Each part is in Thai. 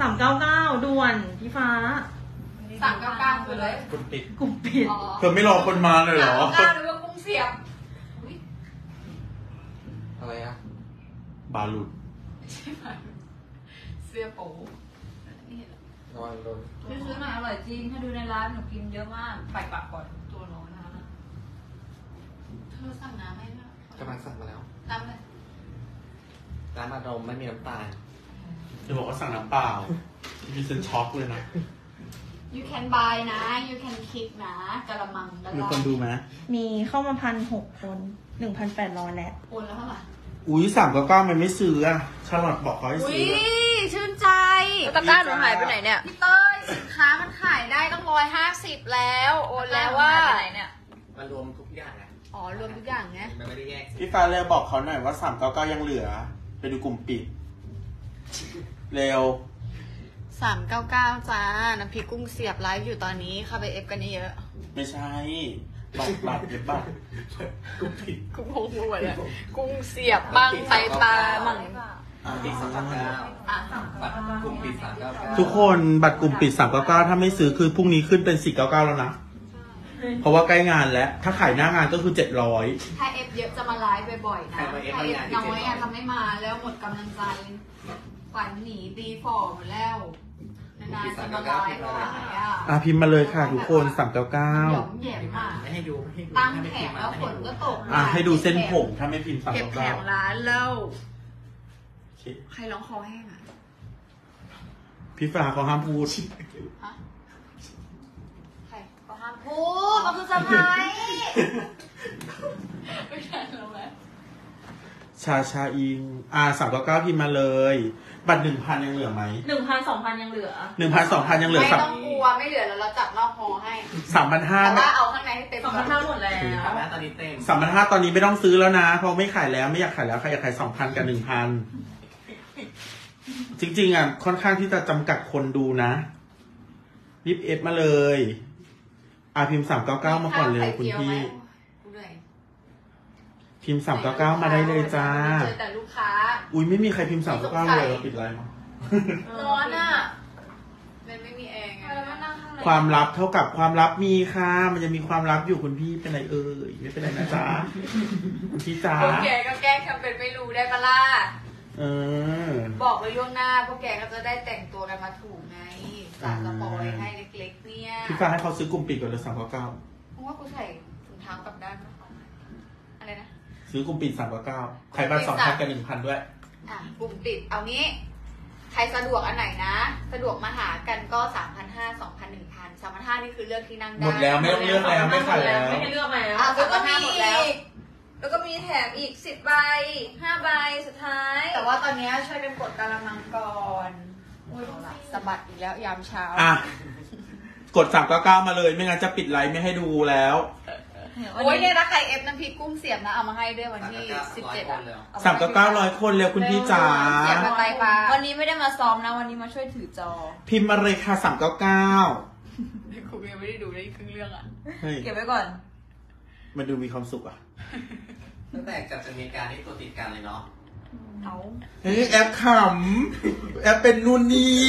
สามเก้าเก้าด่วนพี่ฟ้าสามเก้าเก้าคือเลยคุณปิดกลุ่มปิดอ๋อเธอไม่รอคนมาเลยเหรอสามเก้าเก้าหรือว่ากุ้งเสียบอุ๊ยอะไรอะบาลุดใช่ไหมเสื้อโป๊นี่ระวังโดนซื้อซื้อหน่อยอร่อยจริง ถ้าดูในร้านหนูกินเยอะมากไปปากก่อนตัวน้อยนะเธอสั่งน้ำให้ไหมกำลังสั่งมาแล้วน้ำเลยน้ำอัดลมไม่มีน้ำตาล จะบอกว่าสั่งน้ำเปล่ามีเซนช็อกเลยนะ you can buy นะ you can kick นะกะละมังแล้วมีก็คนดูไหมมีเข้ามาพันหกคนหนึ่งพันแปดร้อยแล้ว โอนแล้วเท่าไหร่อุ้ยสามเก้าเก้ามันไม่ซื้ออะชาลอตบอกเขาให้อุ้ซื้ยออะชื่นใจ ตะกร้าหนูหายไปไหนเนี่ยพี่เต้ยสินค้ามันขายได้ต้องร้อยห้าสิบแล้ว โอนแล้วว่ามันรวมทุกอย่างไงอ๋อ รวมทุกอย่างไง มันไม่ได้แยก พี่ฟ้าเลยบอกเขาหน่อยว่าสามเก้าเก้ายังเหลือ ไปดูกลุ่มปิด เร็วสามเก้าเก้าจ้า น้ำพริกกุ้งเสียบไลฟ์อยู่ตอนนี้เข้าไปเอฟกันเยอะไม่ใช่ บัตรบัตรเก็บบัตรกุ้งผิดกุ้งพงหัวเนี่ยกุ้งเสียบบ้างไตปลามั่งปิดสามเก้าเก้าอะบัตรกลุ่มปิดสามเก้าเก้าทุกคนบัตรกลุ่มปิดสามเก้าเก้าถ้าไม่ซื้อคือพรุ่งนี้ขึ้นเป็นสี่เก้าเก้าแล้วนะ เพราะว่าใกล้งานแล้ว ถ้าขายหน้างานก็คือเจ็ดร้อยถ้าเอฟเยอะจะมาไลฟ์บ่อยๆนะถ้าเอฟน้อยอะทำไม่มาแล้วหมดกำลังใจ ฝันหนีตีฟอร์หมดแล้วนานๆจะมาไลฟ์ก็หายอะอะพิมพ์มาเลยค่ะทุกคนสามเก้าเก้าหยอมแหยมอะไม่ให้ดูไม่ให้ดูตั้งถ้าไม่แผพิงมพ์มาแล้วฝไม่นให้ดูก็ตกอะให้ดูเส้นผมถ้าไม่พิมพ์สามเก็บเก้าแผเก้างร้านแล้วโอเคใครร้องคอแห้งอะพี่ฟ้าเขาห้ามพูด ฮะใครก็ห้ามพูดมันคือสะพายไม่ใช่แล้วไหมชาชาอิง อ่าสามเก้าเก้าพิมพ์มาเลย บัตรหนึ่งพันยังเหลือไหมหนึ่งพันสองพันยังเหลือ หนึ่งพันสองพันยังเหลือไม่สามต้องกลัวไม่เหลือแล้วเราจับนอกคอให้สามพันห้าแต่ว่าเอาข้างในให้เต็มสองพันห้าหมดแล้วถามว่าตอนนี้เต็มสามพันห้าตอนนี้ไม่ต้องซื้อแล้วนะ เพราะไม่ขายแล้วไม่อยากขายแล้วใครอยากขายสองพันกับหนึ่งพันจริง ๆอะค่อนข้างที่จะจำกัดคนดูนะรีบเอฟมาเลยอะพิมพ์สามเก้าเก้ามาก่อนเลยคุณพี่กูเหนื่อย พิมพ์สามเก้าเก้ามาได้เลยจ้า เจอแต่ลูกค้า อุ้ยไม่มีใครพิมพ์สามเก้าเก้าเลยเราปิดไลน์มั้งร้อนอะมันไม่มีแอร์ไงแล้วมานั่งข้างในความลับเท่ากับความลับมีค่ะ มันจะมีความลับอยู่คุณพี่เป็นไรเอ่ยไม่เป็นไรนะจ๊ะคุณพี่จ๋าพวกแกก็แกล้งทำเป็นไม่รู้ได้ปะล่ะเออ บอกไว้ล่วงหน้าพวกแกก็จะได้แต่งตัวกันมาถูกไงสารสปอยให้เล็กๆเนี่ยพี่ฟ้าให้เขาซื้อกลุ่มปิดก่อนเลยสามเก้าเก้าเพราะว่ากูใส่ถุงเท้ากลับด้านปะอะไรนะ ซื้อกลุ่มปิดสามเก้าเก้าขายบัตรสองพันกับหนึ่งพันด้วย อะปุ่มปิดเอางี้ ใครสะดวกอันไหนนะ สะดวกมาหากันก็สามพันห้าสองพันหนึ่งพันสามพันห้านี่คือเลือกที่นั่งได้หมดแล้วไม่ต้องเลือกแล้วไม่ขายแล้ว ไม่ให้เลือกแล้วอะแล้วก็มีหมดแล้วอีกแล้วก็มีแถมอีกสิบใบห้าใบสุดท้าย แต่ว่าตอนนี้ช่วยกันกดกระมังก่อนเอาล่ะสะบัดอีกแล้วยามเช้า อะ กดสามเก้าเก้ามาเลย ไม่งั้นจะปิดไลฟ์ไม่ให้ดูแล้ว โอ้ยเนี่ยถ้าใครเอฟน้ำพริกกุ้งเสียบนะ เอามาให้ด้วยวันที่สิบเจ็ดอะสามเก้าเก้าร้อยคนเร็วคุณพี่จ๋าเสียบมาไตปลาวันนี้ไม่ได้มาซ้อมนะ วันนี้มาช่วยถือจอ พิมพ์มาเลยค่ะสามเก้าเก้าคุณยังไม่ได้ดูได้ครึ่งเรื่องอะ เฮ้ยเก็บไว้ก่อน มันดูมีความสุขอะ ตั้งแต่กลับจากอเมริกาที่ตัวติดกันเลยเนาะเอาเฮ้ยแอปขำแอปเป็นนู่นนี่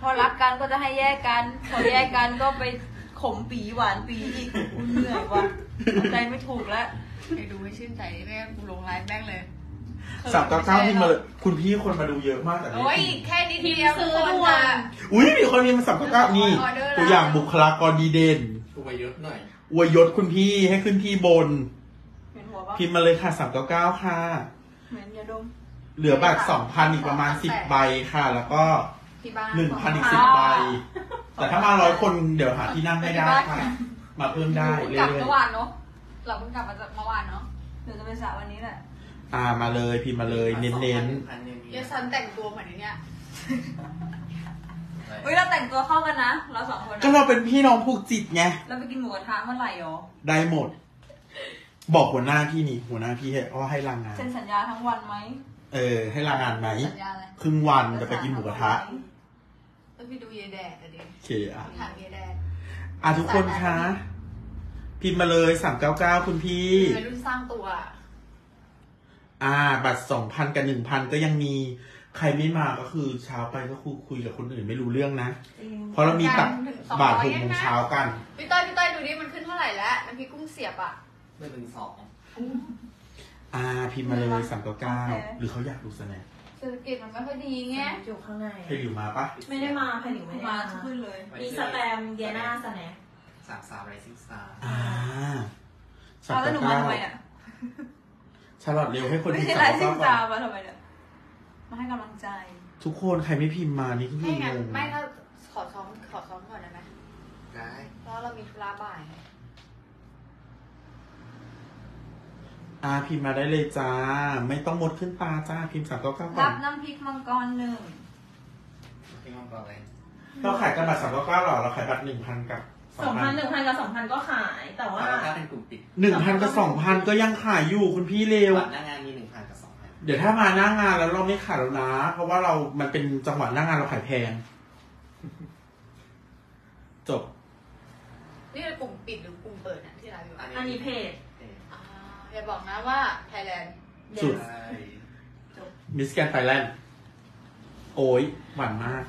พอรักกันก็จะให้แยกกัน พอแยกกันก็ไป ขมปีหวานปีอีกอุ๊ยเหนื่อยว่ะเอาใจไม่ถูกแล้วไปดูให้ชื่นใจแม่กูลงไลฟ์แม่งเลยสามเก้าเก้าพิมพ์มาเลยคุณพี่คนมาดูเยอะมากแต่นี่โอ้ยแค่นิดเดียวซื้อคนด่วจะนอุ้ยมีคนพิมพ์มาสามเก้าเก้านี่ออเดอร์แล้วตัวอย่างบุคลากรดีเด่นดูไปเยอะหน่อยอวยยศคุณพี่ให้ขึ้นที่บนเห็นหัวปะพิมพ์มาเลยค่ะสามเก้าเก้าค่ะเหมือนยาดมเหลือบัตรสองพันอีกประมาณสิบใบค่ะ แล้วก็ที่บ้านหนึ่งพันอีกสิบใบ แต่ถ้ามาร้อยคนเดี๋ยวหาที่นั่งให้ได้ค่ะ มาเพิ่มได้เพิ่งเรื่กลับอยเมื่อวานเนาะเราเพิ่งกลับมาจากเมื่อวานเนาะเดี๋ยวจะไปสระวันนี้แหละๆอ่ามาเลยพิมพ์มาเลยเน้นพัยังมีเยซันแต่งตัวเหมือนไอ้เนี่ยเฮ้ยเราแต่งตัวเข้ากันนะ เราสองคนๆนะก็เราเป็นพี่น้องผูกจิตไง เราไปกินหมูกระทะเมื่อไหร่หรอได้หมด บอกหัวหน้าพี่นี่ หัวหน้าพี่ให้ว่าให้ลางาน เซ็นสัญญาทั้งวันไหมเออ ให้ลางานไหม สัญญาอะไรครึ่งวันจะไปกินหมูกระทะต้อง ไปดูเยแดดอะดิโอเคอะถามเยแดดอะทุกคนคะ พิมพ์มาเลยสามเก้าเก้าคุณพี่ เป็นรุ่นสร้างตัว อ่า บัตรสองพันกับหนึ่งพันก็ยังมีใครไม่มาก็คือเช้าไปก็คุยคุยกับคนอื่นไม่รู้เรื่องนะจริงเพราะเรามีตักถึงสองบาทร้อยหกโมงเช้ากัน พี่ต้อยพี่ต้อยดูดิมันขึ้นเท่าไหร่แล้วน้ำพริกกุ้งเสียบอะหนึ่งหนึ่งสองอ่าพิมพ์มาเลยสามเก้าเก้าหรือเขาอยากดูสแน็ค เศรษฐกิจมันไม่ค่อยดีไงอยู่ข้างในให้หลิวมาปะไม่ได้มาผลิตไม่ได้มามาขึ้นเลย มีสแตมเดียนาสแน็คสามสามไรซิ่งสตาร์อ่าสามเอาแล้วหนูเก้ามาเก้าทำไมอะชาลอตเร็วให้คนไม่พิมใช่พ์ไลสามฟ์เก้าซิงเก้าก่อนตามาทำไมเนี่ยมาให้กำลังใจ ทุกคนใครไม่พิมพ์มานี่ก็คืไม่องั้นงงไม่ก็ขอซ้อมขอซ้อมก่อนได้ไหมได้ เพราะเรามีธุระบ่ายไง อ่าพิมพ์มาได้เลยจ้า ไม่ต้องหมดขึ้นตาจ้าพิมพ์สามเก้าเก้าก่อรันบน้ำพริกมังกรหนึ่งพี่มังกรเลยเราขายกันบัตรสามเก้าเก้าหรอเราขายบัตรหนึ่งพันกับสสอองงพัพันนหนึ่งพันกับสองพันก็ขายแต่ว่า แล้วก็เป็นกลุ่มปิดหนึ่งพันกับสองพันก็ยังขายอยู่คุณพี่เร็ว บัตรหน้างานมีหนึ่งพันกับสองพันเดี๋ยวถ้ามาหน้างานแล้วเราไม่ขายแล้วนะ เพราะว่าเรา มันเป็นจังหวะหน้างานเราขายแพง จบ นี่เป็นกลุ่มปิดหรือกลุ่มเปิดเนี่ยที่เราอยู่อะอันนี้เพจเอ๊ะอ่า อย่าบอกนะว่าไทยแลนด์ สุด ใช่มิสแกนไทยแลนด์โอ้ยหวานมาก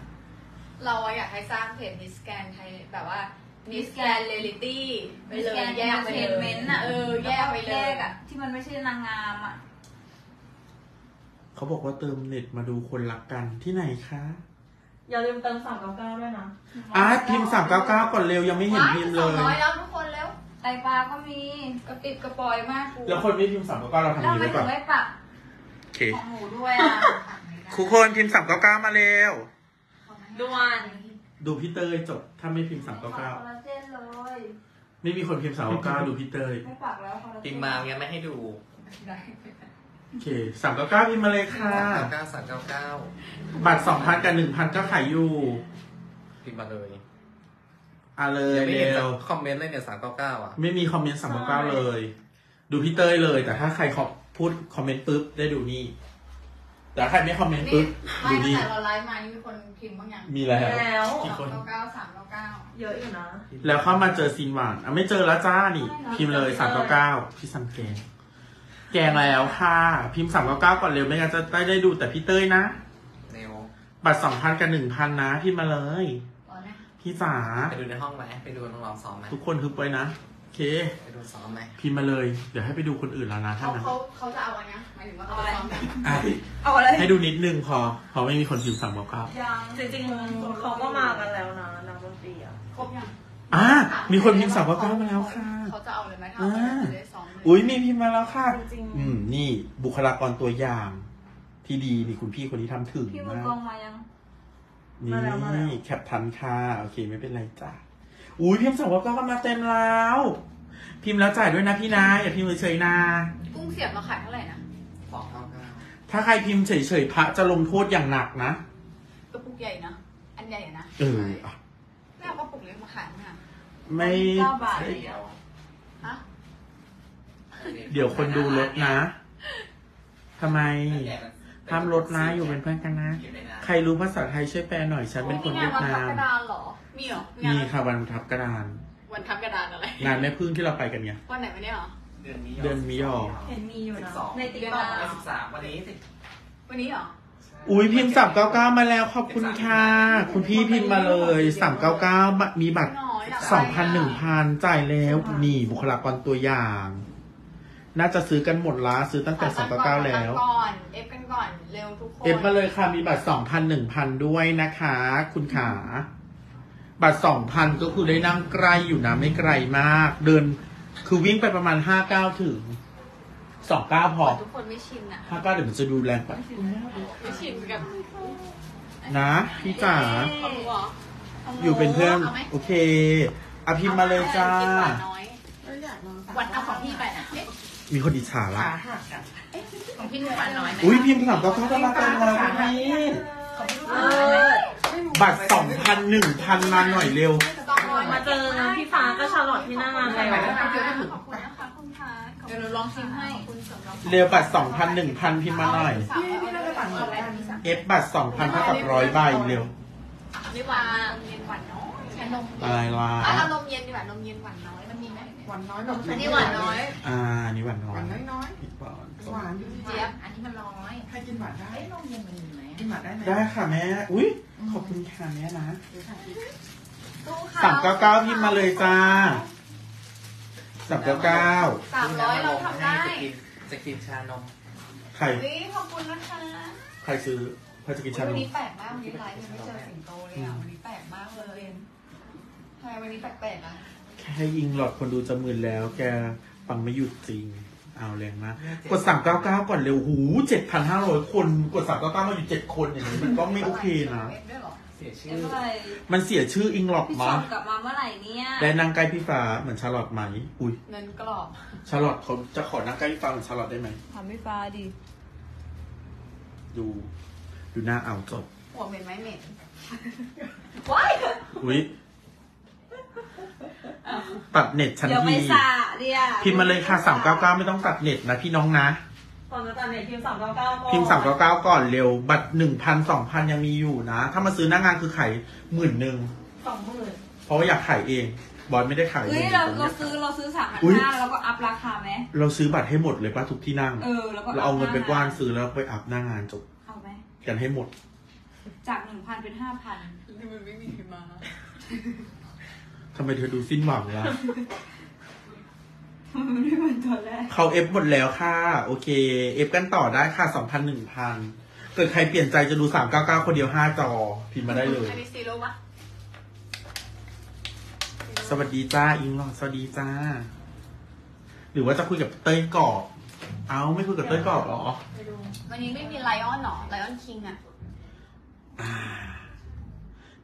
เราอะอยากให้สร้างเพจมิสแกนไทยแบบว่ามิสแกนเรลิตี้ไปเลยแกแยนกไปเทเลนเมยนต์อะ เออ แยกไปเลแยยกอะที่มันไม่ใช่นางงามอะเขาบอกว่าเติมเน็ตมาดูคนรักกันที่ไหนคะอย่าลืมเติมสามเก้าเก้าด้วยนะอะพิมพ์สามเก้าเก้าก่อนเร็วยังไม่เห็นพิมพ์เลสองยร้อยแล้วทุกคนแล้ว ไตปลาก็มีกระปิดกระปอยมากกูแล้วคนไม่พิมพ์สามเก้าเก้าเราทำแล้วนี้ทำไมไว้ถึก่อนงไม่ปักโอเคของหนูด้วยอะทุกคนพิมพ์สามเก้าเก้ามาเร็ว ด่วนดูพี่เตยจบ ถ้าไม่พิมพ์สามเก้าเก้าคอลลาเจนเลย ไม่มีคนพิมพ์สามเก้าเก้าดูพี่เตยไม่ปักแล้วคอลลาเจนพิมพ์มางั้นไม่ให้ดูโอเคสามเก้าเก้าพิมพ์มาเลยค่ะ สามเก้าสามเก้าเก้าบัตรสองพันกับหนึ่งพันก็ขายอยู่ พิมพ์มาเลย อะเลยยังไม่เห็นเร็วคอมเมนต์เลยเนี่ยสามเก้าเก้าอะ ไม่มีคอมเมนต์สามเก้าเลย ดูพี่เตยเลย แต่ถ้าใครขอพูดคอมเมนต์ปุ๊บได้ดูนี่ แต่ถ้าใครไม่คอมเมนต์นี่ปุ๊บไม่ดูตั้งนี่ แต่เราไลฟ์มานี่มีคนพิมพ์บ้างยังมีแล้ว แล้ว กี่คน สามเก้าเก้าสามเก้าเก้าเยอะอยู่นะ แล้วเข้ามาเจอซีนหวานอะไม่เจอแล้วจ้านี่ พิมพ์เลยสามเก้าเก้าพี่ซันแกงแกงแล้วค่ะ พิมพ์สามเก้าเก้าก่อนเร็วไม่งั้นจะได้ได้ดูแต่พี่เต้ยนะ เร็ว บัตรสองพันกับหนึ่งพันนะพิมพ์มาเลยตอนนี้ พี่จ๋าไปดูในห้องไหมไปดูน้องๆซ้อมไหมทุกคนคือไปนะโอเค ไปดูซ้อมไหมพิมพ์มาเลย เดี๋ยวให้ไปดูคนอื่นแล้วนะถ้าเขานั้นเขาเขาจะเอาอันเนี้ยหมายถึงว่าเขาจะซ้อมกันอะเอาอะไรให้ดูนิดนึงพอเพราะไม่มีคนพิมพ์สามเก้าเก้ายังจริงๆเขาก็มากันแล้วนะนักดนตรีอะครบยังอะมีคนพิมพ์สามเก้าเก้ามาแล้วค่ะ เขาจะเอาเลยไหมถ้าเอาไปจะได้ซ้อมเลยอุ้ยมีพิมพ์มาแล้วค่ะ จริงอืม นี่บุคลากรตัวอย่าง ที่ดีนี่คุณพี่คนนี้ทำถึงพี่มือมาก กองมายัง นี่แคปทันค่ะโอเคไม่เป็นไรจ้ะอุ้ยพิมพ์สองก็ก็มาเต็มแล้ว พิมพ์แล้วจ่ายด้วยนะพี่นะอย่าพิมพ์เฉยๆนะ กุ้งเสียบเราขายเท่าไหร่นะสองเก้าเก้าถ้าใครพิมพ์เฉยๆพระจะลงโทษอย่างหนักนะกระปุกใหญ่นะ อันใหญ่อะนะเอออะไม่เอากระปุกเล็กมาขายมั้งอะไม่เก้าบาทเดียวฮะเดี๋ยวคนดูลดนะทำไม ห้ามลดนะอยู่เป็นเพื่อนกันนะ ใครรู้ภาษาไทยช่วยแปลหน่อยฉันเป็นคนมีเวีงายนดวันทันาบมกระดานเหรอ มีเหรอมีงานค่ะวันทับกระดาน วันทับกระดานอะไร งานแม่พึ่งที่เราไปกันไงวันไหนวันนี้เหรอ เดือนนี้เดือนมิถุนายนเห็นมีอยู่สิบนะสองในติ๊กเดือนต็อกอะไรสิบสามวันนี้สิวันนี้เหรอ อุ้ยพิมพ์สามเก้าเก้ามาแล้วขอบคุณค่ะ คุณพี่พิมพ์มาเลยสามเก้าเก้ามีบัตรน้อยอะ สองพันหนึ่งพันจ่ายแล้วนี่บุคลากรตัวอย่าง น่าจะซื้อกันหมดละซื้อตั้งแต่สองเก้าเก้าแล้วขอตั้งก่อนเอฟกันก่อน เร็วทุกคน เอฟมาเลยค่ะ มีบัตรสองพันหนึ่งพันด้วยนะคะ คุณขา บัตรสองพันก็คือได้นั่งใกล้อยู่นะไม่ไกลมาก เดิน คือวิ่งไปประมาณห้าเก้าถึงสองเก้าพอทุกคนไม่ชินอะห้าเก้าเดี๋ยวมันจะดูแรงไปไม่ชินกับนะ พี่จ๋าเขารู้เหรออยู่เป็นเพื่อนาไหมโอเคอะพิมพ์มาเลยจ้ากินหวานน้อยวันเอาของพี่ไปนะเอ๊ะ มีคนอิจฉาละของพี่หวานน้อยไหมอุ้ยพิมพ์สามเก้าเก้าก็มาเต็มแล้วคุณพี่เออบัตรสองพันหนึ่งพันมาหน่อยเร็ว มาเจอพี่ฟ้าก็ชาลอตที่หน้างานแล้วขอบคุณนะคะคุณพาเดี๋ยวเราลองชิมให้คุณสำหรับเร็วบัตรสองพันหนึ่งพันพิมพ์มาหน่อย พี่พี่น่าจะปั่นก่อนแล้วพี่สั่งเอฟบัตรสองพันเท่ากับร้อยใบเร็วนี่หวานนมเย็นหวานน้อยใช้นมอะไรล่ะอะเอานมเย็นดีกว่านมเย็นหวานน้อยมันมีไหมหวานน้อยแบบอันนี้หวานน้อย อ่านี่หวานน้อหวายนน้อยอีกก่อนๆหวานเจี๊ยบอันนี้มันน้อยให้กินหวานได้ เอ้ยนมเย็นมันมีไหมกินอะได้ไหมได้ค่ะแม่ อุ้ยขอบคุณค่ะแม่นะตู้ค่ะสามเก้าเก้าพิมพ์มาเลยจ้าสามเก้าเก้าสามร้อยเราทำได้จะกินจะกินชานมใครวิขอบคุณนะคะใครซื้อใครจะกินชาวันนมนี้แปลกมากวันนี้ไลฟ์ยังไม่เจอสิงโตเลยอะวันนี้แปลกมากเลยทำไมวันนี้แปลกๆอะ แค่ยิงหลอดคนดูจะหมื่นแล้ว แกฟังไม่หยุดจริง เอาแรงมากกดสามเก้าเก้าก่อนเร็วหูเจ็ดพันห้าร้อยคนกดสามเก้าเก้ามาอยู่เจ็ดคนอย่างนี้มันก็ไม่โอเคนะเอ็ดด้วยเหรอเสียชื่เอ็อมอะไรมันเสียชื่ออิงหลอดพี่มาชมกลับมาเมื่อไหร่เนี่ยได้นั่งใกล้พี่ฟ้าเหมือนชาร์ลอตไหม อุ้ยเงินกรอบชาร์ลอตเขาจะขอนั่งใกล้พี่ฟ้าเหมือนชาร์ลอตได้ไหมทำพี่ฟ้าดิดู ดูหน้าเอาจบหัวเหม็นไหมเหม็นว้ายอุ้ย ตัดเน็ตชั้นเดี๋ยวไปทีสระเนี่ยพิมพ์มาเลยค่ะสามเก้าเก้าไม่ต้องตัดเน็ตนะพี่น้องนะ ตอนนั้นตอนเนี่ยพิมพ์สามเก้าเก้าก็พิมพ์สามเก้าเก้าก่อนเร็ว บัตรหนึ่งพันสองพันยังมีอยู่นะ ถ้ามาซื้อหน้างานคือขายหมื่นหนึ่งสองหมื่นเพราะว่าอยากขายเอง บอลไม่ได้ขายเอเฮ้ยงเราตรงเราเนี้ยซื้อเราซื้อสามพันอุ๊ยห้าแล้วก็อัพราคาไหมเราซื้อบัตรให้หมดเลยป่ะทุกที่นั่ง เออแล้วก็เราเอาเงินไปกว้านซื้อซื้อแล้วไปอัพหน้างานจบเอาไหมกันให้หมด จากหนึ่งพันเป็นห้าพัน นี่มันไม่มีพิมพ์มา ทำไมเธอดูสิ้นหวังล่ะ มันไม่เหมือนตัวแรก เขาเอฟหมดแล้วค่ะ โอเค เอฟกันต่อได้ค่ะสองพันหนึ่งพันเกิดใครเปลี่ยนใจจะดูสามเก้าเก้าคนเดียวห้าจอ พิมพ์มาได้เลย อันนี้ซีโร่ปะสวัสดีจ้าอิงหลอดสวัสดีจ้า หรือว่าจะคุยกับเต้ยกรอบ เอาไม่คุยกับเต้ยกรอบเหรอ ไปดูวันนี้ไม่มีไลออนหรอไลออนคิงอะอ่า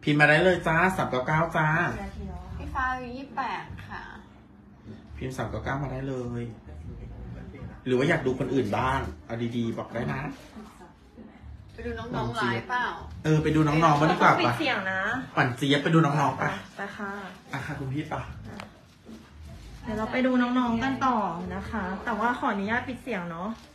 พิมพ์มาได้เลยจ้าสามเก้าเก้าจ้ากี่นาทีแล้วอะพี่ ฟ้าอายุยี่แปดค่ะ พิมพ์สามเก้าเก้ามาได้เลย หรือว่าอยากดูคนอื่นบ้างเอาดีๆบอกได้นะ ไปดูน้องๆไลฟ์เปล่า เออไปดูน้องๆบ้างดีกว่าปิดปะเสียงนะปั่นเจี๊ยบไปดูน้องๆปะไปค่ะ อะค่ะคุณพี่ปะเดี๋ยวเราไปดูน้องๆกันต่อนะคะ แต่ว่าขออนุญาตปิดเสียงเนาะจะ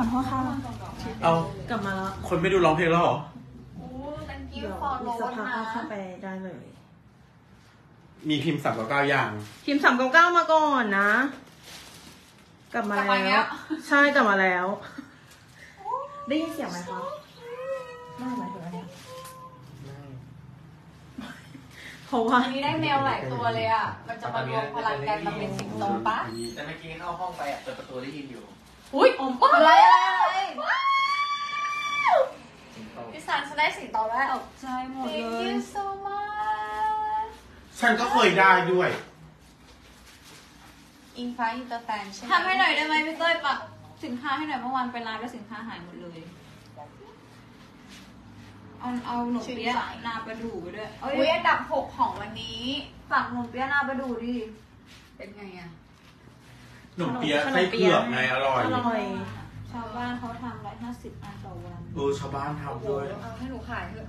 อโทษค่ะ เอากลับมาแล้วคนไม่ดูร้องเพลงแล้วเหรอ เดี๋ยวอีกสักพักก็เข้าไปได้เลย มีพิมพ์สามกับเก้าอย่างพิมพ์สามกับเก้ามาก่อนนะ กลับมาแล้วใช่กลับมาแล้ว ได้ยินเสียงไหมคะไม่หมถึงอะไรเพราะว่า วันนี้ได้แมวหลายตัวเลยอะ มันจะมารวมพลังกันมาเป็นสิงโตปะแต่เมื่อกี้เข้าห้องไปอะเปิดประตูได้ยินอยู่ อุ้ยอะไรอะไรอะไรสิงโตพี่สารฉันได้สิงโตแล้วตกใจหมด Thank เลย you so much ฉันก็เคยได้ด้วย อิงฟ้าอินเตอร์แฟนใช่ไหมทำให้หน่อยได้ไหมพี่เต้ยปะสินค้าให้หน่อยเมื่อวานไปร้านแล้วสินค้าหายหมดเลย เอาเอาหนมเปี๊ยะนาประดูไปด้วยเอ้อุ้ยยอันดับหกของวันนี้ฝากหนมเปี๊ยะนาประดูดิ เป็นไงอะ หนุ่มเปี๊ยะไส้เผือกไงอร่อยอร่อย ชาวบ้านเขาทำร้อยห้าสิบอันต่อวันเออชาวบ้านทำด้วยเอาให้หนูขายเถอะ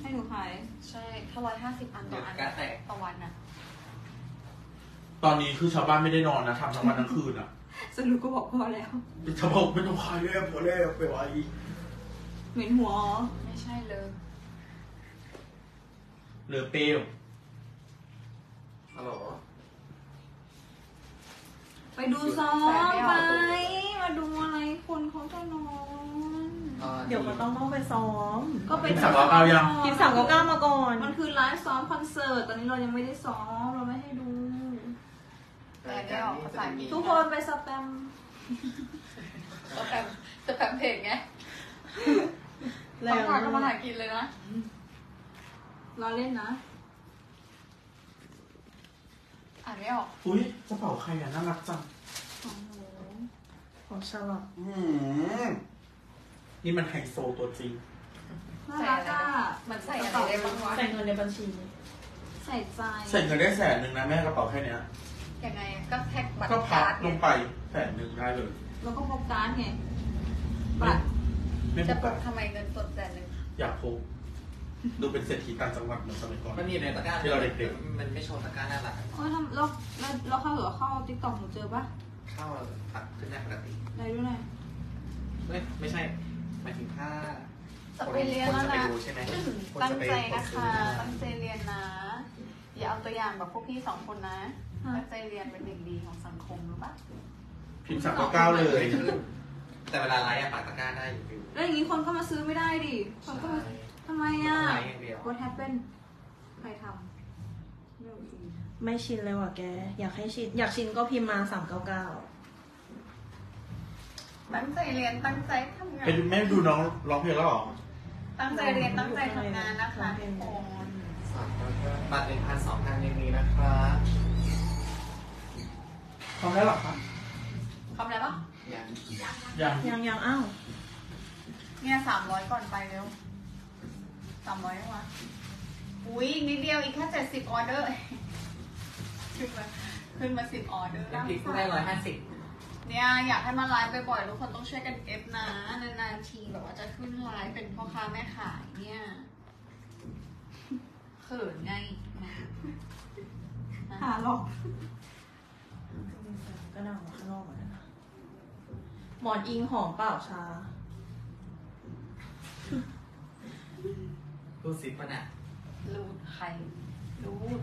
ให้หนูขายใช่ถ้าร้อยห้าสิบอันต่เดี๋อยวอันการแตกต่อวันนะตอนนี้คือชาวบ้านไม่ได้นอนนะทำทั้งวันทั้งคืนอะสรุปก็บอกพอแล้วชาวบ้านไม่ต้องขายแล้วพอแล้วไปไว้เหม็นหัวเหรอไม่ใช่เลยเหลือเปรี้ยวฮัลโหล ไปดูซ้อมไป มาดูอะไรคนเขาจะนอนอ่าเดี๋ยวก็ต้องต้องไปซ้อม ก็ไปกินสามร้อยเก้ายัง กินสามเก้าเก้ามาก่อน มันคือไลฟ์ซ้อมคอนเสิร์ต ตอนนี้เรายังไม่ได้ซ้อม เราไม่ให้ดู แต่ได้ออกภาษาอังกฤษทุกคนไปสแปมสแปมสแปมเพจไงแล้ต้องวพากันมาหากินเลยนะ เราเล่นนะ อ่านไม่ออกอุ้ยกระเป๋าใครอะน่ารักจังของหนูของชาลอตอืมนี่มันไฮโซตัวจริง น่ารักอะมันใส่อะไรได้บ้างวะใส่เงินในบัญชี ใส่ใจใส่เงินได้แสนหนึ่งนะแม่กระเป๋าแค่เนี้ยยังไงก็แท็กบัตรก็พักาบร์ดลงไปแสนหนึ่งได้เลย แล้วก็พกการ์ดไงบัตรไม่จะพปกกทำไมเงินสดแสนหนึ่งอยากพก ดูเป็นเศรษฐีต่างจังหวัดเหมือนสมัยก่อนมันมีอยู่ในตะกร้าที่เราเด็กมันไม่โชว์ตะกร้าหน้าหลังโอ้ยทำแล้วแล้วแล้วเข้าเหรอเข้าติ๊กต็อกหนูเจอปะเข้าตัดขึ้นได้ปกติได้ด้วยนะเฮ้ยไม่ใช่หมายถึงถ้าจะไปเรียนแล้วคจะไปนะดูใช่ไหมคตั้งจะไปใจกนะดซื้คะอตั้งใจเรียนนะ อย่าเอาตัวอย่างแบบพวกพี่สองคนนะ ตั้งใจเรียนเป็นเด็กดีของสังคมรู้ปะพิมพ์สามเก้าเก้าเลย แต่เวลาไลฟ์อะปากตะกร้าได้อยู่แล้วอย่างนี้คนก็มาซื้อไม่ได้ดิ คนก็มา ทำไมอะไลฟ์อย่างเดียว What happened ใครทำไม่โอเคไม่ชินเลยว่ะแก อยากให้ชิน อยากชินก็พิมพ์มาสามเก้าเก้าตั้งใจเรียนตั้งใจทำงาน ไปดูแม่ดูน้องร้องเพลงแล้วเหรอ ตั้งใจเรียนตั้งใจทำงานนะคะทุกคนบัตรหนึ่งพันสองพันยังมีนะครับทำได้หรอคะคำอะไรปะยังยังยังยังอ้าว เนี่ยสามร้อยก่อนไปเร็ว สามร้อยวะอุ้ยอีกนิดเดียวอีกแค่เจ็ดสิบออเดอร์ขึ้นมาขึ้นมาสิบออเดอร์น้ำพริกได้ร้อยห้าสิบเนี่ยอยากให้มาไลฟ์บ่อยๆทุกคนต้องช่วยกันเอฟนะนานๆทีแบบว่าจะขึ้นไลฟ์เป็นพ่อค้าแม่ขายเนี่ยเขินไงหาหรอกก็นั่งมาข้างนอกเหมือนกันนะหมอนอิงหอมเปล่าชา ดูซิปมันอะรูดใครรูด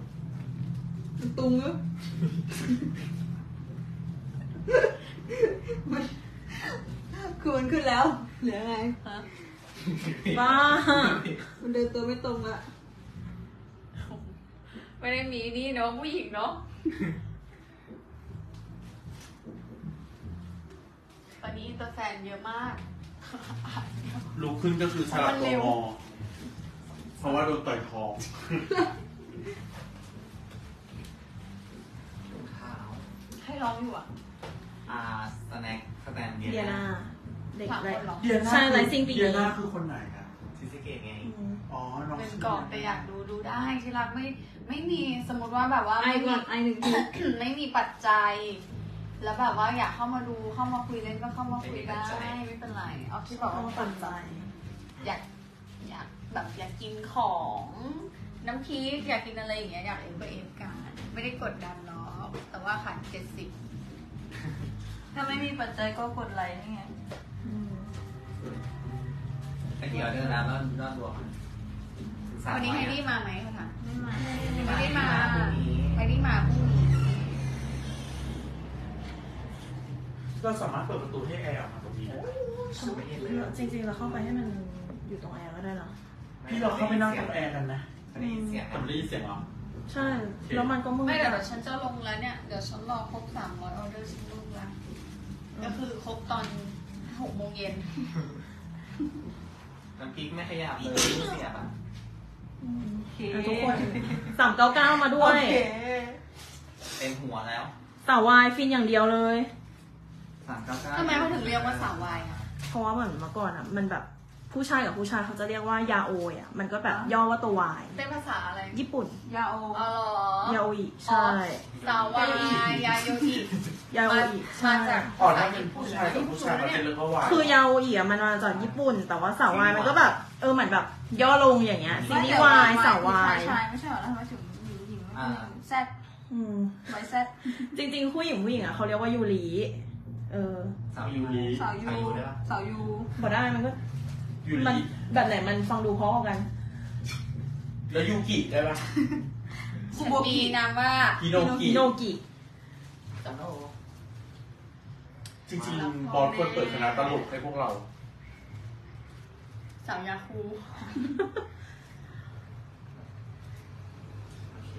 ตุงอึ๊บมันคือมันขึ้นแล้วเหลือไงฮะบ้า มันเดินตัวไม่ตรงละไม่ได้มีนี่เนาะผู้หญิงเนาะตอนนี้ inter fan เยอะมาก ลุกขึ้นก็คือฉลาดตัวงอ เพราะว่าโดนต่อยท้องถุงเท้าให้ร้องอยู่อะอ่าสแน็คสแตนเดียนาเด็กสามไรคนเหรอเดียน่าใช่ไรซิงปีเดียนี้น่าคือคนไหนอะซิสเกตไงอืมอ๋อ น้องเป็นกล่องแต่อยากดูดูได้ที่รักไม่ไม่มีสมมติว่าแบบว่าไอไม่ก่มีอนไอหนึ่งทีไม่มีปัจจัย แล้วแบบว่าอยากเข้ามาดูเข้ามาคุยเล่นก็เข้ามาคุยได้ไม่เป็นไรเอาที่แบบเขาว่าฝันใจอยาก อยากแบบอยากกินของน้ำพริกอยากกินอะไรอย่างเงี้ยอยาก F ก็ F กัน ไม่ได้กดดันหรอกแต่ว่าขาดเจ็ดสิบถ้าไม่มีปัจจัยก็กดไลค์นี่ไงอืมไอที่ออเดอร์แล้วยอดรวมวันนี้ไฮดี้มาไหมคะไม่มาไม่ได้มาพรุ่งนี้ไม่ได้มาพรุ่งนี้เราสามารถเปิดประตูให้แอร์ออกมาตรงนี้ได้ไหมไม่เห็นเลยจริงๆเราเข้าไปให้มัน อยู่ตรงแอร์ก็ได้เหรอพี่เราเข้าไปนั่งตรงแอร์กันนะเอได้ยินเสียงมันได้ยินเสียงเหรอใช่ แล้วมันก็มืดไม่เดี๋ยวฉันจะลงแล้วเนี่ย เดี๋ยวฉันรอครบสามร้อยออเดอร์ฉันลงแล้วก็คือครบตอนหกโมงเย็นน้ำพริกไม่ขยับเลยไม่เสียบอะอะทุกคนสามเก้าเก้ามาด้วยเต็มหัวแล้วสาววายฟินอย่างเดียวเลยสามเก้าเก้าทำไมเขาถึงเรียกว่าสาววายอะเพราะว่าเหมือนเมื่อก่อนอะ มันแบบ ผู้ชายกับผู้ชายเขาจะเรียกว่ายาโอยอะมันก็แบบย่อว่าตัววายเป็นภาษาอะไรญี่ปุ่น ยาโออ๋อเหรอยาโออิใช่สาววายยาโยอิยาโออิใช่มาจากอ๋อถ้าเป็นผู้ชายกับผู้ชายมันจะเรียกว่าวายคือยาโออิอะมันมาจากญี่ปุ่น แต่ว่าสาววายมันก็แบบเออเหมือนแบบย่อลงอย่างเงี้ยซีรีส์วายสาววายชายไม่ใช่เหรอแล้วทำไมถึงหญิงหญิงไม่มีแซดอืมไว้แซดจริงๆผู้หญิงผู้หญิงอะเขาเรียกว่ายูริเออสาวยูรีสาวยูได้ปะสาวยูพอได้มันก็ ยูมันริแบบไหนมันฟังดูเพราะกัน แล้วยูกิได้ปะฉันมีนามว่าฮิโนกิ ฮิโนกิสโนจริงๆ บอสควรเปิดคณะตลกให้พวกเรา สาวยาคูโอเค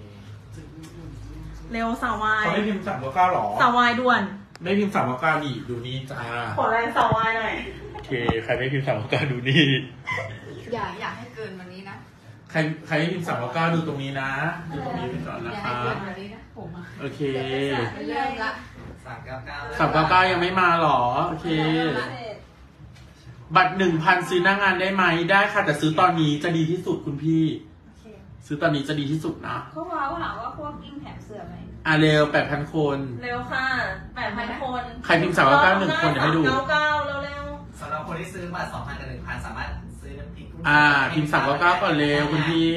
เร็วสาววายเขาไม่พิมพ์สามเก้าเก้าหรอ สาววายด่วนไม่พิมพ์สามเก้าเก้านี่ ดูนี่จ้า ขอแรงสาววายหน่อยโอเค ใครไม่พิมพ์สามเก้าเก้าดูนี่ อย่าอยากให้เกินวันนี้นะ ใครใครไม่พิมพ์สามเก้าเก้าดูตรงนี้นะ ดูตรงนี้ไปก่อนอนะย่าคให้รับ เกินวันนี้นะผมอะโอเค เริ่มละสามเก้าเก้าสามเก้าเก้ายังไม่มาหรอ โอเค บัตรหนึ่งพันซื้อหน้างานได้ไหมได้ค่ะ แต่ซื้อตอนนี้จะดีที่สุดคุณพี่ ซื้อตอนนี้จะดีที่สุดนะ เขาว้าวถามว่าพวกกิ้งแถมเสื้อไหมอะเร็วแปดพันคน เร็วค่ะแปดพันคนใครพิมพ์สามเก้าเก้าหนึ่งคนเดี๋ยวให้ดู เก้าเก้าเร็วเร็วสำหรับ คนที่ซื้อบัตรสองพันกับหนึ่งพันสามารถซื้อน้ำพริกกุ้งอ่าพิมพ์สามเก้าเก้าก่อนเร็วคุณพี่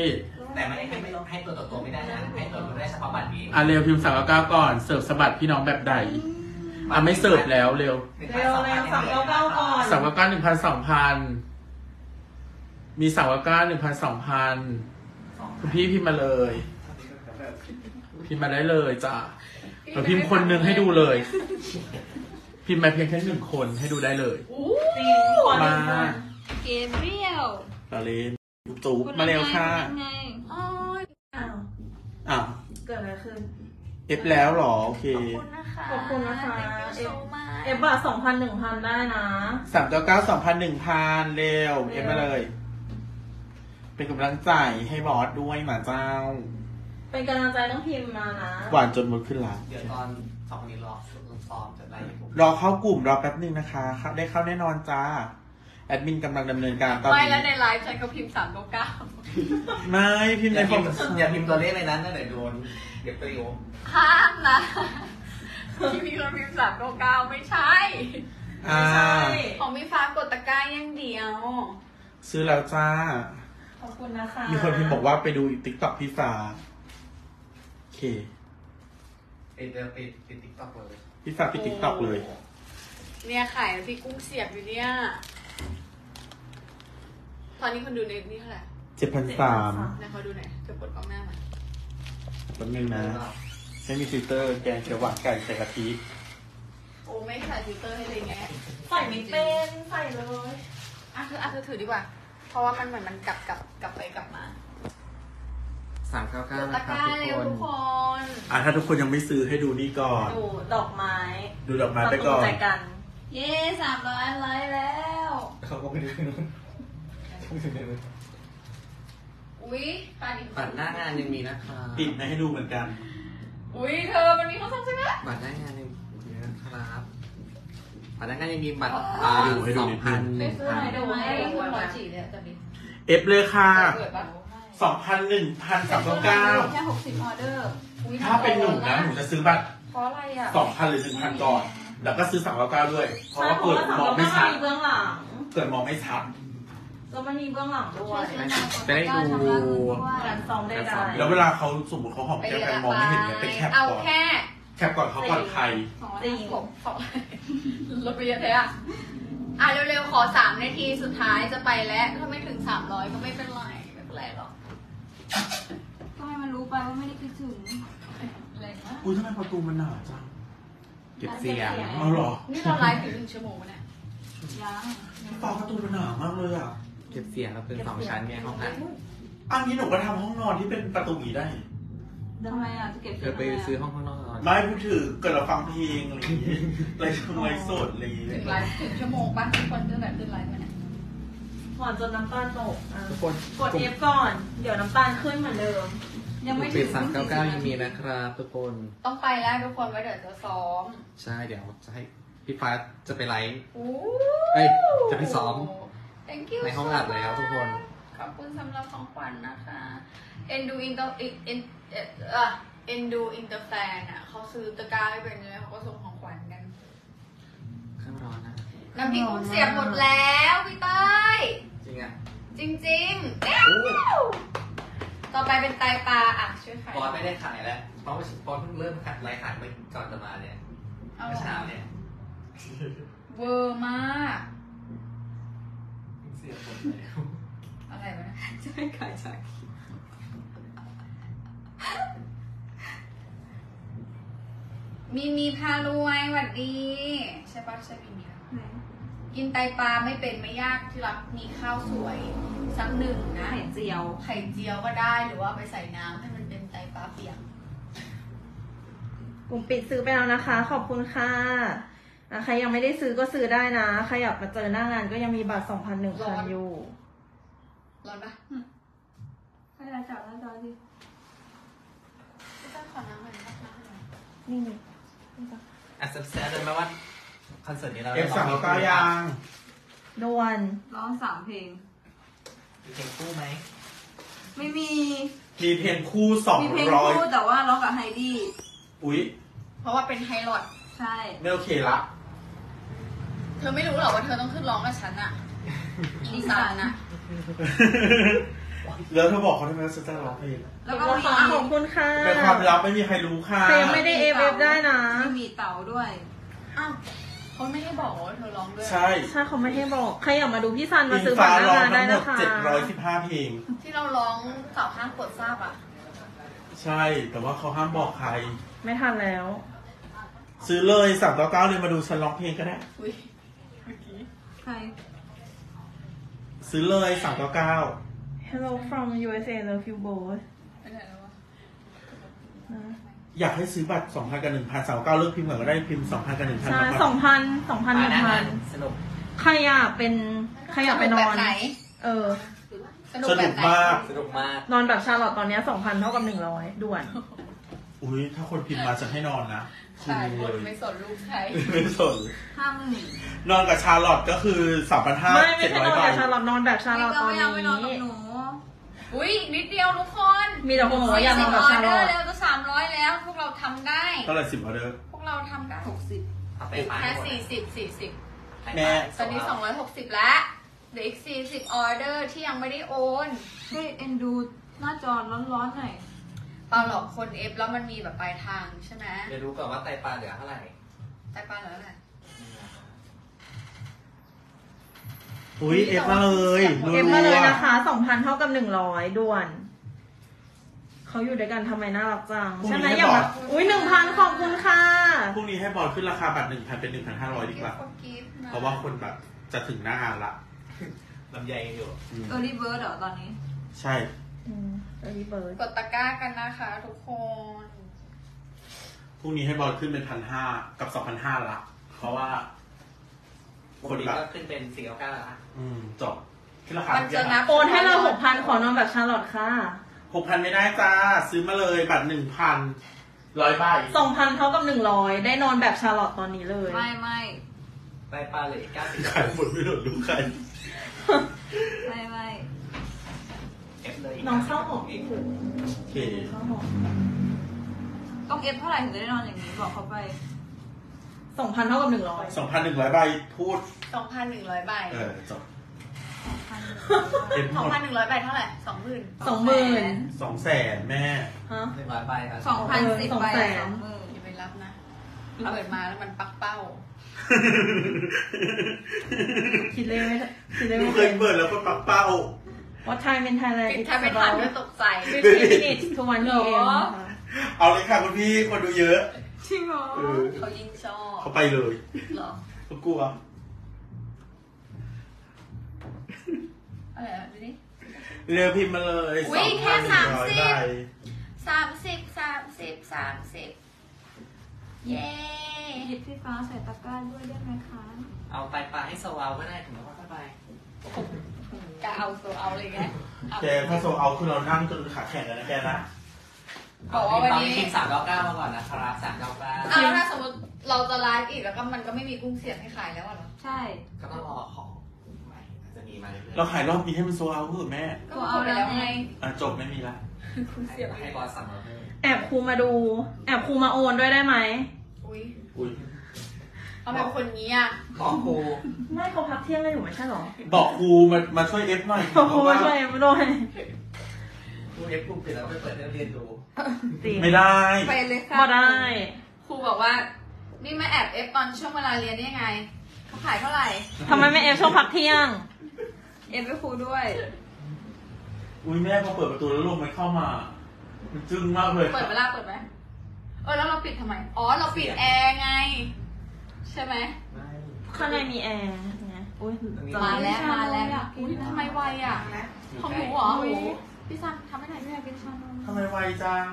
แต่ไม่ให้ไม่ให้ตัวต่อตัวไม่ได้นะให้ตัวต่อตัวได้เฉพาะบัตรนี้อะเร็วพิมพ์สามเก้าเก้าก่อนเสิร์ฟสะบัดพี่น้องแบบใดอะไม่เสิร์ฟแล้วเร็วหนึ่งเร็พันวสองเร็พันวสามเก้าเก้าก่อนสามเก้าเก้าหนึ่งพันสองพันมีสามเก้าเก้าหนึ่งพันสองพันคุณพี่พิมพ์มาเลย พิมพ์มาได้เลยจ้ะเราพิมพ์คนหนึ่งให้ดูเลย พิมพ์มาเพียงแค่หนึ่งคนให้ดูได้เลยจริงขอหมานึ่งคนเกมเรียวเราเล่นจูบมาเร็วค่ะยังไงอ๋ออ้าวอะเกิดอะไรขึ้นเอฟแล้วเหรอ โอเค ขอบคุณนะคะ ขอบคุณนะคะ Thank you so much เอฟบาทสองพันหนึ่งพันได้นะสามเก้าเก้าสองพันหนึ่งพันเร็ว เอฟมาเลย เป็นกำลังใจให้บอสด้วยหมาเจ้า เป็นกำลังใจต้องพิมพ์มานะหวานจนหมดขึ้นละเดี๋ยวตอนสองคนนี้รอซ้อมจะได้ผมรอเข้ากลุ่มรอแป๊บนึงนะคะครับได้เข้าแน่นอนจ้า แอดมินกำลังดำเนินการตอนไม่นี้แล้วในไลฟ์ฉันก็พิมพ์สามเก้าเก้าไม่พิมพ์อในย่าคพิอมมพ์อย่าพิมพ์ตัวเลขในนั้นนะเดี๋ยวโดนเดี๋ยวปลิวห้ามนะที่มีคนพิมพ์สามเก้าเก้าไม่ใช่ อ่า ใช่ของพี่ฟ้ากดตะกร้าอย่างเดียว ซื้อแล้วจ้า ขอบคุณนะคะมีคนพิมพ์บอกว่าไปดู TikTok พี่ฟ้าโอเค ปิดเดี๋ยวปิดปิด TikTok เลยพี่ฟ้าปิด TikTok เลย เนี่ยขายพี่กุ้งเสียบอยู่เนี่ย ตอนนี้คนดูในนี่เท่าไหร่เจ็ดพันสามไหนขอดูหน่อยจะกดกล้องหน้ามาแป๊บนึงนะไม่มีฟิลเตอร์แกงเขียวหวานไก่ใส่กะทิโอ้ไม่ใส่ฟิลเตอร์ให้เลยไงใส่ไม่เป็นใส่เลย อะเธออะเธอถือดีกว่า เพราะว่ามันเหมือนมันกลับกลับกลับไปกลับมา สามเก้าเก้าตะนะคกรับร้าทุกเร็วคนทุกคนอะถ้าทุกคนยังไม่ซื้อให้ดูนี่ก่อน ดูดอกไม้ดูดอกไม้ไปก่อน ใจกัน เย้สามร้อยไลค์แล้ว เขาก็ไปดูนู่นอุ้ยปาดิบัตรหน้างานยังมีนะคะปิดไม่ให้ดูเหมือนกัน อุ้ยเธอมันมีเขาทำใช่ไหม บัตรหน้างานยังมีนะครับบัตรหน้างานยังมีบัตรอ๋อให้ดูสองนิดนึพันงหนึ่งซื้อพัหนน่อยได้ไหมคุณหมอจีเลยตอนนี้เอฟเลยค่ะ เกิดปะ สองพันหนึ่งพันสามเก้าเก้าแค่หกสิบออเดอร์ถ้าเป็นหนูนะหนูจะซื้อบัตรเพราะอะไรอะสองพันหรือหนึ่งพันก่อน แล้วก็ซื้อสามเก้าเก้าด้วย เพราะใช่ว่าเพเกิราะดว่าสามมองเก้าไม่เก้าชัดมีเบื้องหลังเกิดมองไม่ชัด แล้วมันมีเบื้องหลังด้วยจะได้ดู การซ้อมได้การซ้อมแล้วเวลาเขาสมมติเขาหอมแก้มกันมองไม่เห็นเนี่ยไปแคปเอาก่อน แค่แคปก่อนเขาก่อนใครจริงผมสองลดไปเยอะเลยอะ อะเร็วๆ ขอสามนาทีสุดท้ายจะไปแล้ว ถ้าไม่ถึงสามร้อยก็ไม่เป็นไร ไม่เป็นไรหรอก ก็ให้มันรู้ไปว่าไม่ได้คิดถึงอะไรมากอุ้ยทำไมประตูมันหนาจังเก็บเสียง เอาเหรอนี่เราไลฟ์ถึงหนึ่งชั่วโมงแล้วเนี่ยยังฟ้าประตูมันหนามากเลยอะ เก็บเสียงเราเป็นสองชั้นไงห้องอัดอันนี้หนูก็ทำห้องนอนที่เป็นประตูอย่างนี้ได้ ทำไมอะจะเก็บเธอไปซื้อห้องข้างนอกก่อนไม่พูดถึงเกิดเราฟังเพลงอะไรอย่างงี้อะไรทำไมสดอะไรอย่างงี้ถึงไลฟ์ถึงชั่วโมงป่ะทุกคนขึ้นแบบขึ้นไลฟ์มาเนี่ย หวานจนน้ำตาลตกอะทุกคนกด F ก่อน เดี๋ยวน้ำตาลขึ้นเหมือนเดิม ยังไม่ปิถึดงสามเก้าเก้ายังมีนะครับ ทุกคน ต้องไปแล้วทุกคนไว้เดี๋ยวจะซ้อมใช่เดี๋ยวจะให้พี่ฟ้าจะไปไลฟ์อู้ เอ้ยจะไปซ้อม thank you ในห้องอัดแล้วทุกคน ขอบคุณสำหรับของขวัญนะคะเอ็นดูอินเตอร์เอ็นเอ่อเอ็นดู inter fan อะเขาซื้อตะกร้าให้เป็นเลยเขาก็ส่งของขวัญกันข้างร้อนนะ น้ำพริกกุ้งเสียบหมดแล้วพี่เต้ยจ ริงอะจริงๆเอ้วต่อไปเป็นไตปลาอะช่วยขายบอสไม่ได้ขายแล้วเพราะว่าบอสเพิ่งเริ่มขายไลฟ์ขายไปก่อนจะมาเนี่ยเอาเมื่อเช้าเนี่ยเวอร์มาก เสียหมดแล้วอะไรวะเนี่ยจะไม่ขายจากมีมีพารวยหวัดดี ใช่ปะใช่มีมีปะ กินไตปลาไม่เป็นไม่ยากที่รักมีข้าวสวยสักหนึ่งนะ ไข่เจียว ไข่เจียวก็ได้หรือว่าไปใส่น้ำให้มันเป็นไตปลาเปียกกลุ่มปิดซื้อไปแล้วนะคะ ขอบคุณค่ะอะใครยังไม่ได้ซื้อก็ซื้อได้นะ ใครอยากมาเจอหน้างานก็ยังมีบัตร2,000 1,000อยู่ร้อนปะให้เราจับหน้าจอสิพี่ต้นขอน้ำหน่อยนะคะนี่นี่อะแซ่บๆเลยไหมว่า คอนเสิร์ตนี้เรา F สามเก้ายังด่วนร้องสามเพลง มีเพลงคู่ไหมไม่มี มีเพลงคู่สองมีเพลงร้อยคู่แต่ว่าร้องกับไฮดี้อุ๊ยเพราะว่าเป็นไฮไลท์ใช่ ไม่โอเคละเธอไม่รู้หรอว่าเธอต้องขึ้นร้องกับฉันอะอีสานอะแล้วเธอบอกเขาทำไมว่าฉันจะร้องเพลงแล้วก็มี ขอบคุณค่ะเป็นความลับไม่มีใครรู้ค่ะใครยังไม่ได้ AF ได้นะไม่มีเต่าด้วย อ้าว เขาไม่ได้บอกว่าเธอร้องด้วย ใช่ใช่เขาไม่ให้บอก ใครอยากมาดูพี่ซันมาอิงซื้อบัฟ้าตรหน้าร้องงานได้ทั้งหมดนะคะเจ็ดร้อยสิบห้าเพลง ที่เราร้องสาวข้างปวดทราบอะใช่ แต่ว่าเขาห้ามบอกใคร ไม่ทันแล้ว ซื้อเลยสามเก้าเก้าเลยมาดูฉันร้องเพลงก็ได้ อุ้ยใครซื้อเลยสามเก้าเก้า Hello from USA love you both ไปไหนแล้ววะ นะ อยากให้ซื้อบัตรสองพันกับหนึ่งพันสามเก้าเลือกพิมพ์ก่อนก็ได้พิมพ์สองพันกับหนึ่งพันใช่สองพันสองพันหนึ่งพันสนุกใครอยากเป็นใครอยากไปนอแบบนไหนเออสนุกสแบนุบกไหนมากสนุกมาก นอนแบบชาลอตตอนเนี้สองพันเท่ากับหนึ่งร้อยด่วน อุ้ยถ้าคนพิมพ์มาจะให้นอนนะใช่คืคนนเลไม่ยสนลูกใครไม่สนห้ามหนีนอนกับชาลอตก็คือสามพันห้าไม่ไม่เจ็ดใช่ร้อนยอนใบแบบชาลอตนอนแบบชาลอตตอนไม่เอาไปนอนกับนี้หนู อุ้ยอีกนิดเดียวทุกคนมีแต่คนบอกว่าอยากนอนแบบชาลอตเร็วจะสามร้อยแล้ว พวกเราทำได้ เท่าไหร่สิบออเดอร์ พวกเราทำได้หกสิบเอาไปอีกฝากแค่หมดสี่สิบสี่สิบแม่ ตอนนี้สองร้อยหกสิบแล้วเหลืออีกสี่สิบออเดอร์ที่ยังไม่ได้โอนให้เอ็นดูหน้าจอร้อนๆหน่อย เปล่าหรอกคนเอฟแล้วมันมีแบบปลายทางใช่ไหมเดี๋ยวรู้ก่อนว่าไตปลาเหลือเท่าไหร่ แต่ปลาเหลืออะไร อุ้ยเอฟมาเลยเอฟมาเลยนะคะสองพันเท่ากับหนึ่งร้อยด่วน เขาอยู่ด้วยกันทำไมน่ารักจัง ใช่ไหมอย่างแบบอุ้ยหนึ่งพันขอบคุณค่ะ พรุ่งนี้ให้บอลขึ้นราคาบัตรหนึ่งพันเป็นหนึ่งพันห้าร้อยดีกว่ากิฟต์นะเพราะว่าคนแบบจะถึงหน้างานละลำไยยังอยู่อืมเออรีเบิร์ดเหรอตอนนี้ ใช่อืมเออเบิร์ดกดตะกร้ากันนะคะทุกคนพรุ่งนี้ให้บอลขึ้นเป็นพันห้ากับสองพันห้าละเพราะว่า ปกติก็ขึ้นเป็นสี่เก้าเก้าแล้วนะอืมจบขึ้นราคามันจะนับ โอนให้เราหกพันขอนอนแบบชาลอตค่ะหกพันไม่ได้จ้า ซื้อมาเลยบัตรหนึ่งพันร้อยใบสองพันเท่ากับหนึ่งร้อยได้นอนแบบชาลอตตอนนี้เลยไม่ไม่ไตปลาเลืออีกเก้าสิบขายหมดไม่หลดรู้ใครไม่ไม่เอฟเลยน้องเข้าหอมอีกโอเคข้าหอมต้องเอฟเท่าไหร่ถึงจะได้นอนอย่างนี้บอกเขาไป สองพันเท่ากับหนึ่งร้อยสองพันหนึ่งร้อยใบพูด สองพันหนึ่งร้อยใบเออจบพันหนึ่งเอฟหสองมดพันหนึ่งร้อยใบเท่าไหร่สองหมื่นสองหมื่นสองแสนแม่ ฮะ หนึ่งร้อยใบครับสองพันสิบสองใบแสน สองหมื่นอย่าไปรับนะเปิดมาแล้วมันปักเป้า คิดเลขไม่คิดเลขหนูไม่เคยเปิดแล้วก็ปักเป้า What time in Thailand ปิด It's ถ้าไม่ทันก็ about ตกใจ 15 minutes to 1เหร p.m. อค่ะเอาเลยค่ะคุณพี่คนดูเยอะ จริงเหรอเออเขายิ่งชอบเขาไปเลยเหรอเขากลัวอะไรอะดูดิเร็วพิมพ์มาเลยอุ๊ยแค่2,100สามสิบใบสามสิบสามสิบสามสิบเย้หยิบพี่ฟ้าใส่ตะกร้าด้วยได้ไหมคะเอาไปปลาให้โซเอาก็ได้ถึงแล้วก็ไปกะเอาโซเอาเลยไงแกถ้าโซเอาคือเรานั่งจนขาแข็งกันนะแกนะ บอกว่าวันนี้ คิมสามเก้าเก้ามาก่อนนะครับสามเก้าเก้าอ้าวแล้วถ้าสมมติเราจะไลฟ์อีกแล้วก็มันก็ไม่มีกุ้งเสียบให้ขายแล้วอะเหรอใช่ ก็ต้องรอของใหม่อาจจะมีมาเรื่อยเราขายรอบนี้ให้มันโซเอาเถอะแม่ก็เอาไปแล้วไงอะจบไม่มีละๆให้บอสสั่งมาเพิ่มแอบครูมาดู แอบครูมาโอนด้วยได้ไหมอุ้ยอุ้ยเอาแบบคนนี้อะบอกครูไม่เขาพักเที่ยงกันอยู่ไม่ใช่หรอบอกครูมามาช่วยเอฟหน่อยครูมาช่วยมาด้วย ครูเอฟกลุ่มปิดแล้วไปเปิดให้เรียนดู จริงไม่ได้ ไปเลยค่ะก็ได้ ครูบอกว่า นี่มาแอบเอฟตอนช่วงเวลาเรียนได้ยังไง เขาขายเท่าไหร่ทำไมไม่ F ช่วงพักเที่ยง เอ็มไปครูด้วย อุ้ยแม่พอเปิดประตูแล้วลมมันเข้ามา มันจึ้งมากเลยเปิดเวลาเปิดไหมเออแล้วเราปิดทำไม อ๋อเราปิดแอร์ไง ใช่ไหมไม่ข้างในมีแอร์ไงอุ้ยมาแล้วมาแล้วอยากกินอุ้ยทำไมไวอะของหนูเหรอโอ้โห พี่ซันทำให้หน่อยอยากกินชานมทำไมไวจัง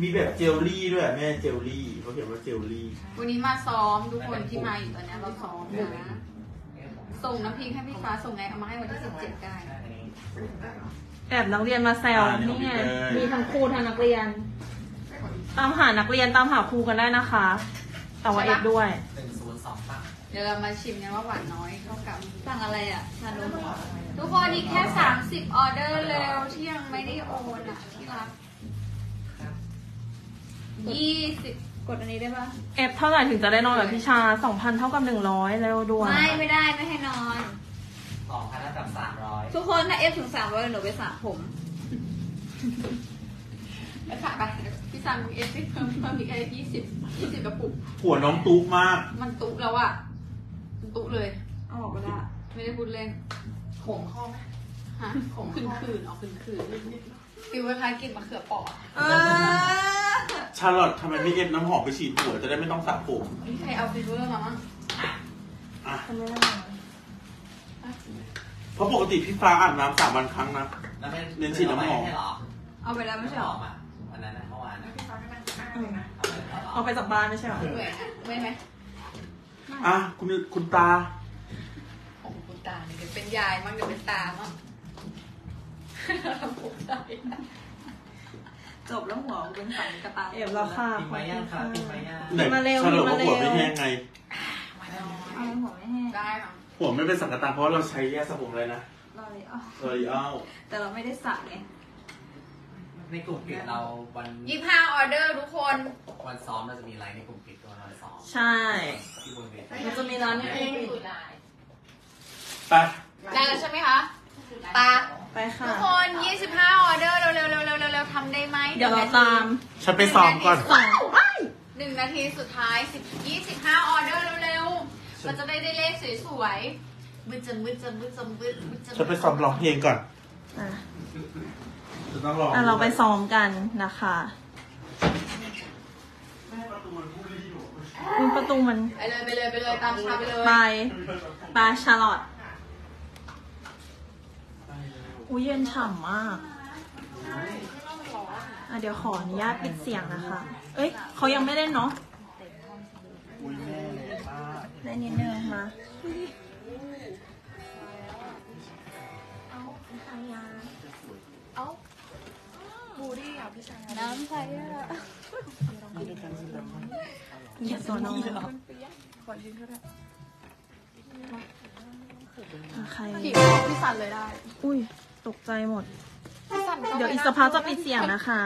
มีแบบเจลลี่ด้วยแม่เจลลี่เขาเขียนว่าเจลลี่ วันนี้มาซ้อมทุกคนที่มาอยู่ตอนนี้เราซ้อมนะ ส่งน้ำพริกให้พี่ฟ้าส่งไงเอามาให้วันที่สิบเจ็ดได้แอบนักเรียนมาแซวอ่านี่นี่ไงเลยมีทั้งครูทั้งนักเรียน ตามหานักเรียนตามหาครูกันได้นะคะ แต่ว่าเอฟด้วย หนึ่ง ดี๋ยวเรามาชิมกันว่าหวานน้อยเท่ากับสั่งอะไรอะชานมเหรอทุกคนอีกแค่ 30 ออเดอร์เร็วที่ยังไม่ได้โอนอะที่รักยี่สิบกดอันนี้ได้ปะเอฟเท่าไหร่ถึงจะได้นอนกับพี่ชาสองพันเท่ากับหนึ่งร้อยเร็วด่วนไม่ไม่ได้ไม่ให้นอน สองพันกับสามร้อยทุกคนถ้าเอฟถึงสามร้อยหนูไปสระผมแล้วค่ะไปพี่ซันเอฟเพิ่มเพิ่มอีกแค่ยี่สิบยี่สิบกระปุก หัวน้องตุ๊กมาก มันตุแล้วอะมัน ตุเลย เอาออกไปละไม่ได้พูดเล่นขมข้อไหมฮะขมคืนคืนๆออกคืนคืนfeel คล้ายๆกินมะเขือเปอกเออชาลอตทำไมไม่ F น้ำหอมไปฉีดหัวจะได้ไม่ต้องสระผมนี่ใครเอาฟิวเลอร์มามั้งอะทำไมไม่นอนเพราะปกติพี่ฟ้าอาบน้ำสามวันครั้งนะแล้วไม่เน้นฉีดน้ำหอมใช่เหรอเอาไปแล้วไม่ใช่เหรออะวันนั้นนะเมื่อวานนะอืมเอาไปแล้วเหรอเอาไปจากบ้านไม่ใช่เหรอเหนื่อยนะเมื่อยไหม อะคุณคุณตาของคุณตาเนี่ยเดี๋ยวเป็นยายมั้งเดี๋ยวเป็นตามั้งผมได้จบแล้วหัวกูเป็นสันกระต่ายเอฟแล้วค่ะปิดไม้ย่างครับปิดไม้ย่างไหนมาเร็วชาลอตมาว่าเร็วหัวไม่แห้งไงเอาหัวไม่แห้งได้ค่ะหัวไม่เป็นสังกะตาเพราะเราใช้แยกสระผมเลยนะรอเลยอ๋อลอรีอัลแต่เราไม่ได้สระไง ในกลุ่มปิดเราวันยี่ห้าออเดอร์ทุกคน วันซ้อมเราจะมีไลน์ในกลุ่มปิดตัววันซ้อมใช่ ที่บนเวทีมันจะมีร้านให้ได้ปิดไปแล้วใช่ไหมคะตาไปค่ะ ทุกคน 25 ออเดอร์เร็วๆเร็วๆเร็วๆเร็วๆทำได้ไหมเดี๋ยวเราตาม ฉันไปซ้อมก่อนสองว้ายหนึ่งนาทีสุดท้าย10 25 ออเดอร์เร็วๆมันจะได้ได้เลขสวยๆบึ้ดจำบึ้ดจำบึ้ดจำบึ้ดบึ้ดจำฉันไปซ้อมร้องเพลงก่อนอะ จะต้องร้องอะเราไปซ้อมกันนะคะอุ๊ยประตูมันไปเลยไปเลยไปเลยตามชาไปเลยไปไปชาร์ลอตอุ้ยเย็นฉ่ำมากอะเดี๋ยวขออนุญาตปิดเสียงนะคะ เอ้ยเขายังไม่เล่นเนาะอุ้ยแม่เลยมากเล่นนิดนึงมา น้ำใสอะอย่าสอนออะใครพี่พี่สันเลยได้ อุ้ย ตกใจหมด เดี๋ยวอีกสักพักจะปิดเสียงนะคะ